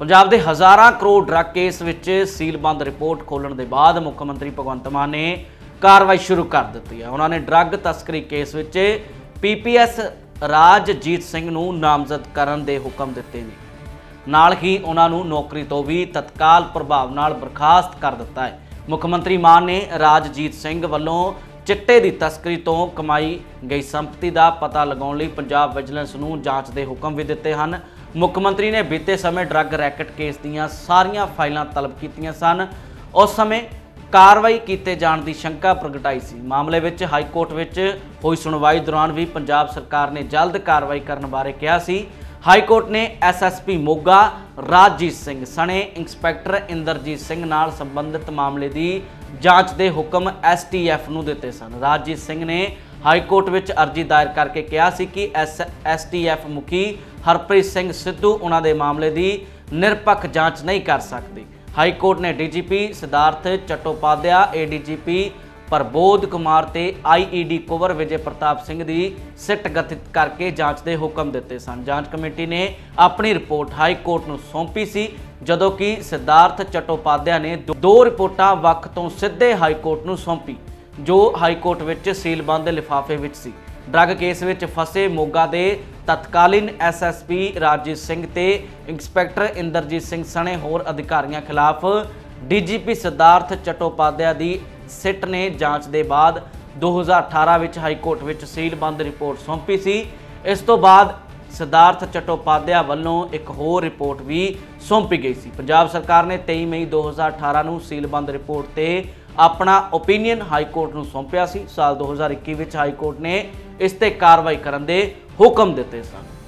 ਪੰਜਾਬ ਦੇ ਹਜ਼ਾਰਾਂ crore drug case ਵਿੱਚ ਸੀਲਬੰਦ ਰਿਪੋਰਟ ਖੋਲਣ ਦੇ ਬਾਅਦ ਮੁੱਖ ਮੰਤਰੀ ਭਗਵੰਤ ਮਾਨ ਨੇ ਕਾਰਵਾਈ ਸ਼ੁਰੂ ਕਰ ਦਿੱਤੀ ਹੈ। ਉਹਨਾਂ ਨੇ ਡਰੱਗ ਤਸਕਰੀ ਕੇਸ ਵਿੱਚ ਪੀਪੀਐਸ ਰਾਜਜੀਤ ਸਿੰਘ ਨੂੰ ਨਾਮਜ਼ਦ ਕਰਨ ਦੇ ਹੁਕਮ ਦਿੱਤੇ ਨੇ। ਨਾਲ ਹੀ ਉਹਨਾਂ ਨੂੰ ਨੌਕਰੀ ਤੋਂ ਵੀ ਤਤਕਾਲ ਪ੍ਰਭਾਵ ਨਾਲ ਬਰਖਾਸਤ ਕਰ ਦਿੱਤਾ ਹੈ। ਮੁੱਖ ਮੰਤਰੀ ਮਾਨ ਨੇ ਰਾਜਜੀਤ ਸਿੰਘ ਵੱਲੋਂ ਚਿੱਟੇ ਦੀ ਤਸਕਰੀ ਤੋਂ ਕਮਾਈ ਗਈ ਸੰਪਤੀ ਦਾ ਪਤਾ ਲਗਾਉਣ ਲਈ ਪੰਜਾਬ ਵਿਜੀਲੈਂਸ ਨੂੰ ਜਾਂਚ ਦੇ ਹੁਕਮ ਵੀ ਦਿੱਤੇ ਹਨ। ਮੁੱਖ ਮੰਤਰੀ ਨੇ ਬੀਤੇ ਸਮੇਂ ਡਰੱਗ ਰੈਕਟ ਕੇਸ ਦੀਆਂ ਸਾਰੀਆਂ ਫਾਈਲਾਂ ਤਲਬ ਕੀਤੀਆਂ ਸਨ। ਉਸ ਸਮੇਂ ਕਾਰਵਾਈ ਕੀਤੇ ਜਾਣ ਦੀ ਸ਼ੰਕਾ ਪ੍ਰਗਟਾਈ ਸੀ। ਮਾਮਲੇ ਵਿੱਚ ਹਾਈ ਕੋਰਟ ਵਿੱਚ ਹੋਈ ਸੁਣਵਾਈ ਦੌਰਾਨ ਵੀ ਪੰਜਾਬ ਸਰਕਾਰ ਨੇ ਜਲਦ ਕਾਰਵਾਈ ਕਰਨ ਬਾਰੇ ਕਿਹਾ ਸੀ। ਹਾਈ ਕੋਰਟ ਨੇ ਐਸਐਸਪੀ ਮੋਗਾ ਰਾਜਜੀਤ ਸਿੰਘ ਸਣੇ, ਇੰਸਪੈਕਟਰ ਇੰਦਰਜੀਤ ਸਿੰਘ ਨਾਲ ਸੰਬੰਧਿਤ ਮਾਮਲੇ ਦੀ ਜਾਂਚ ਦੇ ਹੁਕਮ ਐਸਟੀਐਫ ਨੂੰ ਦਿੱਤੇ ਸਨ। ਰਾਜਜੀਤ ਸਿੰਘ ਨੇ ਹਾਈ ਕੋਰਟ ਵਿੱਚ ਅਰਜ਼ੀ ਦਾਇਰ ਕਰਕੇ ਕਿਹਾ ਸੀ ਕਿ ਐਸ ਐਸਟੀਐਫ ਮੁਖੀ ਹਰਪ੍ਰੀਤ ਸਿੰਘ ਸਿੱਧੂ ਉਹਨਾਂ ਦੇ ਮਾਮਲੇ ਦੀ ਨਿਰਪੱਖ ਜਾਂਚ ਨਹੀਂ ਕਰ ਸਕਦੀ। ਹਾਈ ਕੋਰਟ ਨੇ ਡੀਜੀਪੀ ਸਿਧਾਰਥ ਚਟੋਪਾਧਿਆ ਏਡੀਜੀਪੀ ਪ੍ਰਬੋਧ ਕੁਮਾਰ ਤੇ ਆਈਈਡੀ ਕੁਵਰ ਵਿਜੇ ਪ੍ਰਤਾਪ ਸਿੰਘ ਦੀ ਸਿੱਟ ਗਠਿਤ ਕਰਕੇ ਜਾਂਚ ਦੇ ਹੁਕਮ ਦਿੱਤੇ ਸਨ। ਜਾਂਚ ਕਮੇਟੀ ਨੇ ਆਪਣੀ ਰਿਪੋਰਟ ਹਾਈ ਕੋਰਟ ਨੂੰ ਸੌਂਪੀ ਸੀ, ਜਦੋਂ ਕਿ ਸਿਧਾਰਥ ਚਟੋਪਾਧਿਆ ਨੇ ਦੋ- ਦੋ ਰਿਪੋਰਟਾਂ ਵੱਖ ਤੋਂ ਸਿੱਧੇ ਹਾਈ ਕੋਰਟ ਨੂੰ ਸੌਂਪੀ, ਜੋ ਹਾਈ ਕੋਰਟ ਵਿੱਚ ਸੀਲਬੰਦ ਲਿਫਾਫੇ ਵਿੱਚ ਸੀ। ਡਰੱਗ ਕੇਸ ਵਿੱਚ ਫਸੇ ਮੋਗਾ ਦੇ ਤਤਕਾਲੀਨ ਐਸਐਸਪੀ ਰਾਜੀਤ ਸਿੰਘ ਤੇ ਇੰਸਪੈਕਟਰ ਇੰਦਰਜੀਤ ਸਿੰਘ ਸਣੇ ਹੋਰ ਅਧਿਕਾਰੀਆਂ ਖਿਲਾਫ ਡੀਜੀਪੀ ਸਿਧਾਰਥ ਚਟੋਪਾਧਿਆ ਦੀ ਸਿੱਟ ਨੇ ਜਾਂਚ ਦੇ ਬਾਅਦ 2018 ਵਿੱਚ ਹਾਈ ਕੋਰਟ ਵਿੱਚ ਸੀਲਬੰਦ ਰਿਪੋਰਟ ਸੌਂਪੀ ਸੀ। ਇਸ ਤੋਂ ਬਾਅਦ ਸਿਧਾਰਥ ਚਟੋਪਾਧਿਆ ਵੱਲੋਂ ਇੱਕ ਹੋਰ ਰਿਪੋਰਟ ਵੀ ਸੌਂਪੀ ਗਈ ਸੀ। ਪੰਜਾਬ ਸਰਕਾਰ ਨੇ 23 ਮਈ 2018 ਨੂੰ ਸੀਲਬੰਦ ਰਿਪੋਰਟ ਤੇ ਆਪਣਾ ਓਪੀਨੀਅਨ ਹਾਈ ਕੋਰਟ ਨੂੰ ਸੌਂਪਿਆ ਸੀ। ਸਾਲ 2021 ਵਿੱਚ ਹਾਈ ਕੋਰਟ ਨੇ ਇਸ ਤੇ ਕਾਰਵਾਈ ਕਰਨ ਦੇ ਹੁਕਮ ਦਿੱਤੇ ਸਨ।